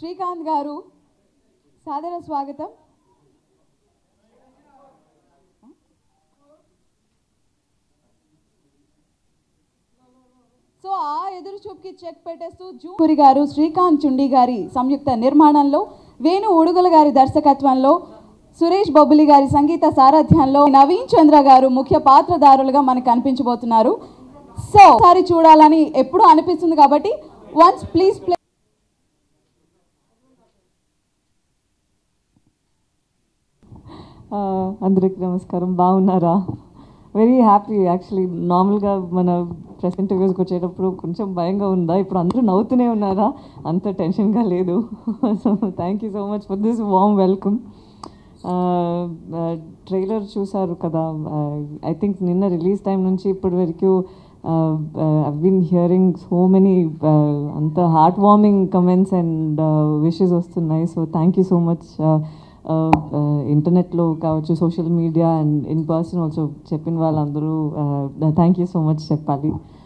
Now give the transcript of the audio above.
శ్రీకాంత్ గారు సాదర స్వాగతం. సో ఆ ఎదురు చూపుకి చెక్ పెట్టేస్తూ జూపురి గారు శ్రీకాంత్ చుండి గారి సంయుక్త నిర్మాణంలో వేణు ఉడుగుల గారి దర్శకత్వంలో సురేష్ బొబ్బులి గారి సంగీత సారథ్యంలో నవీన్ చంద్ర గారు ముఖ్య పాత్రధారులుగా మనకు కనిపించబోతున్నారు. సో ఒకసారి చూడాలని ఎప్పుడూ అనిపిస్తుంది కాబట్టి వన్స్ ప్లీజ్ ప్లే ఆ, అందరికి నమస్కారం. బాగున్నారా? వెరీ హ్యాపీ యాక్చువల్లీ నార్మల్గా మన ప్రెస్ ఇంటర్వ్యూస్కి వచ్చేటప్పుడు కొంచెం భయంగా ఉందా? ఇప్పుడు అందరూ నవ్వుతూనే ఉన్నారా? అంత టెన్షన్గా లేదు. So thank you so much for this warm welcome trailer చూసారు కదా. ఐ థింక్ నిన్న రిలీజ్ టైం నుంచి ఇప్పటి వరకు I been hearing so many అంత heart warming comments and wishes వస్తున్నాయి. So thank you so much ఇంటర్నెట్లో కావచ్చు social media and in person also చెప్పిన వాళ్ళందరూ థ్యాంక్ యూ సో మచ్ చెప్పాలి